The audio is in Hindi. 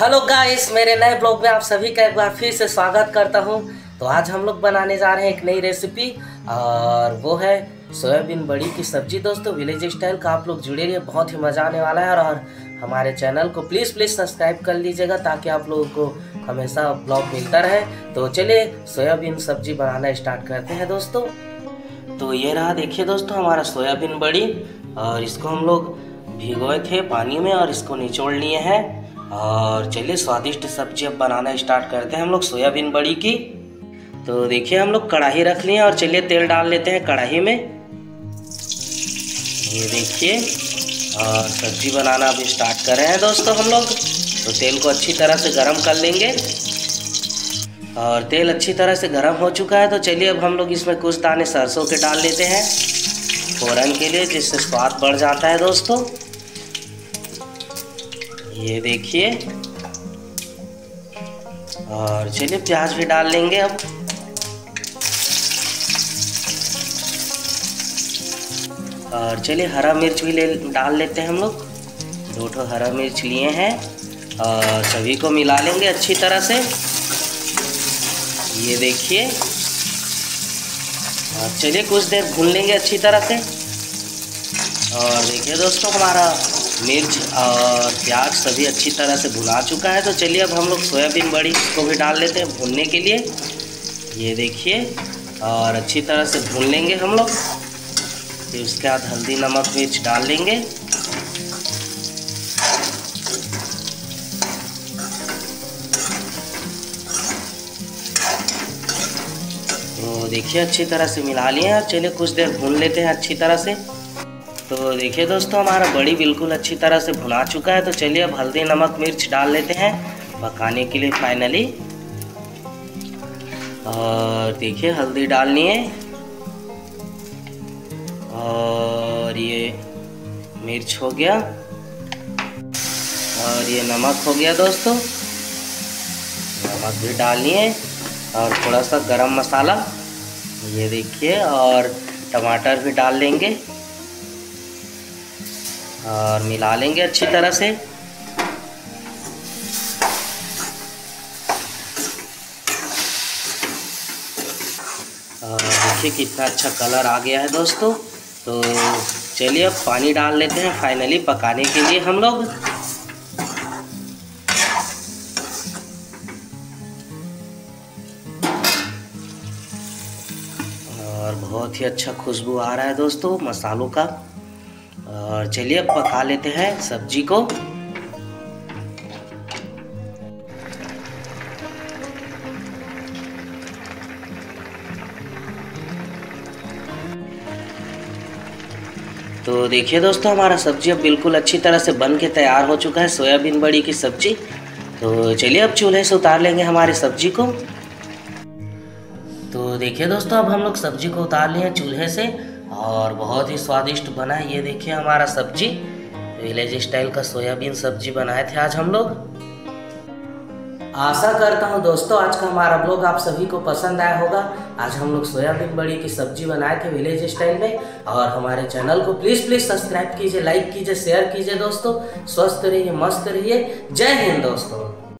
हेलो गाइस, मेरे नए ब्लॉग में आप सभी का एक बार फिर से स्वागत करता हूँ। तो आज हम लोग बनाने जा रहे हैं एक नई रेसिपी और वो है सोयाबीन बड़ी की सब्ज़ी। दोस्तों विलेज स्टाइल का आप लोग जुड़े रहिए, बहुत ही मज़ा आने वाला है, और हमारे चैनल को प्लीज़ प्लीज़ सब्सक्राइब कर लीजिएगा, ताकि आप लोगों को हमेशा ब्लॉग मिलता रहे। तो चलिए, सोयाबीन सब्ज़ी बनाना स्टार्ट करते हैं दोस्तों। तो ये रहा, देखिए दोस्तों, हमारा सोयाबीन बड़ी, और इसको हम लोग भिगोए थे पानी में, और इसको निचोड़ लिए हैं। और चलिए स्वादिष्ट सब्ज़ी अब बनाना स्टार्ट करते हैं हम लोग, सोयाबीन बड़ी की। तो देखिए हम लोग कढ़ाई रख लिए और चलिए तेल डाल लेते हैं कढ़ाई में। ये देखिए, और सब्ज़ी बनाना अभी स्टार्ट कर रहे हैं दोस्तों हम लोग। तो तेल को अच्छी तरह से गर्म कर लेंगे। और तेल अच्छी तरह से गर्म हो चुका है तो चलिए अब हम लोग इसमें कुछ दाने सरसों के डाल लेते हैं। फ़ौरन के लिए जिससे स्वाद बढ़ जाता है दोस्तों। ये देखिए। और चलिए प्याज भी डाल लेंगे अब। और चलिए हरा मिर्च भी ले, डाल लेते हैं हम लोग। दो ठो हरा मिर्च लिए हैं। और सभी को मिला लेंगे अच्छी तरह से। ये देखिए। और चलिए कुछ देर भून लेंगे अच्छी तरह से। और देखिए दोस्तों हमारा मिर्च और प्याज सभी अच्छी तरह से भुना चुका है। तो चलिए अब हम लोग सोयाबीन बड़ी को भी डाल लेते हैं भूनने के लिए। ये देखिए, और अच्छी तरह से भून लेंगे हम लोग। फिर उसके बाद हल्दी, नमक, मिर्च डाल लेंगे। तो देखिए, अच्छी तरह से मिला लिए हैं। चलिए कुछ देर भून लेते हैं अच्छी तरह से। तो देखिए दोस्तों, हमारा बड़ी बिल्कुल अच्छी तरह से भुना चुका है। तो चलिए अब हल्दी, नमक, मिर्च डाल लेते हैं पकाने के लिए फाइनली और देखिए, हल्दी डालनी है। और ये मिर्च हो गया। और ये नमक हो गया दोस्तों। नमक भी डालनी है। और थोड़ा सा गरम मसाला, ये देखिए, और टमाटर भी डाल लेंगे। और मिला लेंगे अच्छी तरह से। देखिए कितना अच्छा कलर आ गया है दोस्तों। तो चलिए अब पानी डाल लेते हैं फाइनली पकाने के लिए हम लोग। और बहुत ही अच्छा खुशबू आ रहा है दोस्तों मसालों का। और चलिए पका लेते हैं सब्ज़ी को। तो देखिए दोस्तों, हमारा सब्ज़ी अब बिल्कुल अच्छी तरह से बन के तैयार हो चुका है, सोयाबीन बड़ी की सब्ज़ी। तो चलिए अब चूल्हे से उतार लेंगे हमारी सब्ज़ी को। तो देखिए दोस्तों, अब हम लोग सब्ज़ी को उतार लिए चूल्हे से। और बहुत ही स्वादिष्ट बना ये देखिए हमारा सब्ज़ी। विलेज स्टाइल का सोयाबीन सब्ज़ी बनाए थे आज हम लोग। आशा करता हूँ दोस्तों, आज का हमारा ब्लॉग आप सभी को पसंद आया होगा। आज हम लोग सोयाबीन बड़ी की सब्ज़ी बनाए थे विलेज स्टाइल में। और हमारे चैनल को प्लीज़ प्लीज़ सब्सक्राइब कीजिए लाइक कीजिए शेयर कीजिए दोस्तों। स्वस्थ रहिए, मस्त रहिए। जय हिंद दोस्तों।